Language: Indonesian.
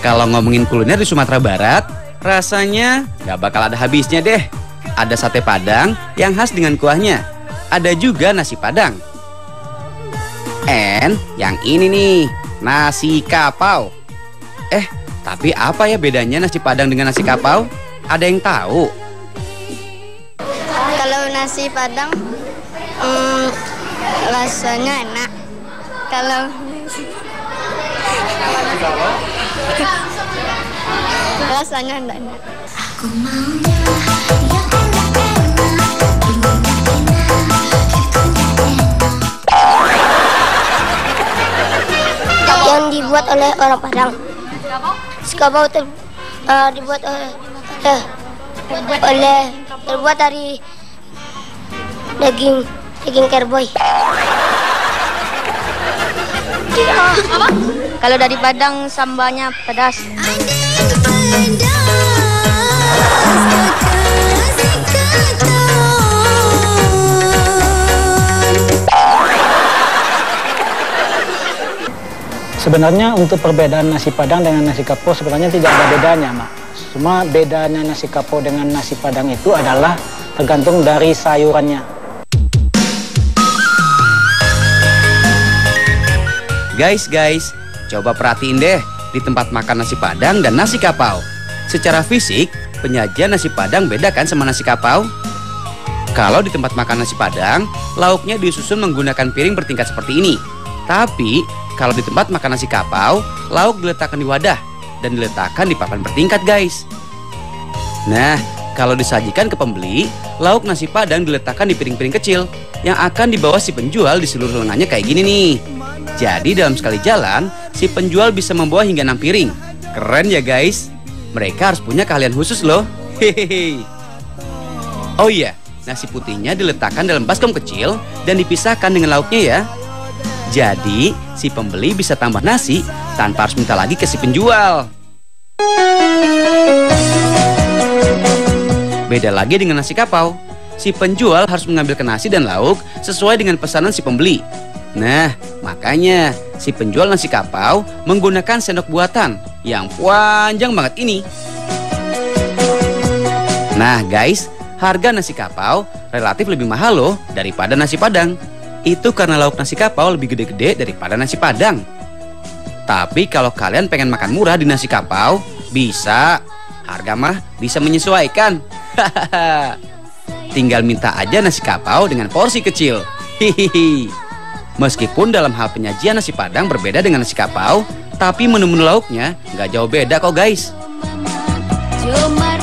Kalau ngomongin kuliner di Sumatera Barat, rasanya nggak bakal ada habisnya deh. Ada sate padang yang khas dengan kuahnya. Ada juga nasi padang. And yang ini nih, nasi kapau. Eh, tapi apa ya bedanya nasi padang dengan nasi kapau? Ada yang tahu? Kalau nasi padang hmm, rasanya enak. Kalau rasanya enggak enak. yang dibuat oleh orang Padang. Skabau ter, eh, dibuat oleh eh, oleh terbuat dari daging daging kerboy. Kalau dari Padang sambalnya pedas. Sebenarnya untuk perbedaan nasi padang dengan nasi kapau sebenarnya tidak ada bedanya, Mak. Cuma bedanya nasi kapau dengan nasi padang itu adalah tergantung dari sayurannya. Guys, guys, coba perhatiin deh di tempat makan nasi padang dan nasi kapau. Secara fisik, penyajian nasi padang beda kan sama nasi kapau? Kalau di tempat makan nasi padang, lauknya disusun menggunakan piring bertingkat seperti ini. Tapi, kalau di tempat makan nasi kapau, lauk diletakkan di wadah dan diletakkan di papan bertingkat, guys. Nah, kalau disajikan ke pembeli, lauk nasi padang diletakkan di piring-piring kecil yang akan dibawa si penjual di seluruh lengannya kayak gini nih. Jadi dalam sekali jalan, si penjual bisa membawa hingga 6 piring. Keren ya guys. Mereka harus punya keahlian khusus loh. Hehehe. Oh iya, nasi putihnya diletakkan dalam baskom kecil dan dipisahkan dengan lauknya ya. Jadi, si pembeli bisa tambah nasi tanpa harus minta lagi ke si penjual. Beda lagi dengan nasi kapau. Si penjual harus mengambilkan nasi dan lauk sesuai dengan pesanan si pembeli. Nah, makanya si penjual nasi kapau menggunakan sendok buatan yang panjang banget ini. Nah, guys, harga nasi kapau relatif lebih mahal loh daripada nasi padang. Itu karena lauk nasi kapau lebih gede-gede daripada nasi padang. Tapi kalau kalian pengen makan murah di nasi kapau, bisa. Harga mah bisa menyesuaikan. Tinggal minta aja nasi kapau dengan porsi kecil. Hihihi. Meskipun dalam hal penyajian nasi padang berbeda dengan nasi kapau, tapi menu-menu lauknya nggak jauh beda kok guys. Cuma